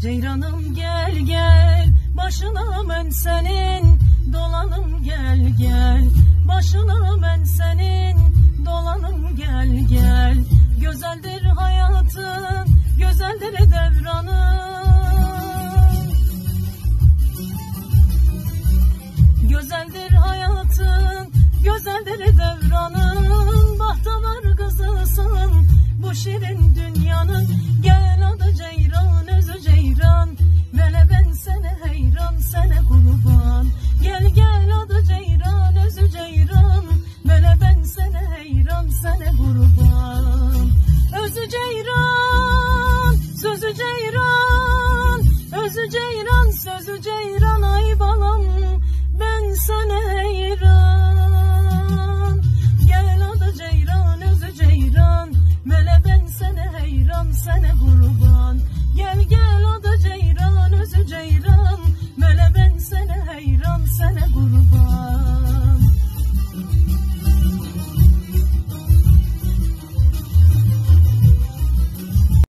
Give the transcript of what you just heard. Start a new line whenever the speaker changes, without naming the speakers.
Ceyranım gel gel. Başına ben senin dolanım gel gel. Başına ben senin dolanım gel gel. Güzeldir hayatın güzeldir devranın. Güzeldir hayatın güzeldir devranın. Bahtalar kızısın bu şirin dünyanın ceyran ay balam ben sana heyran Gel adı ceyran özü ceyran mele ben sana heyran sana kurban. Gel gel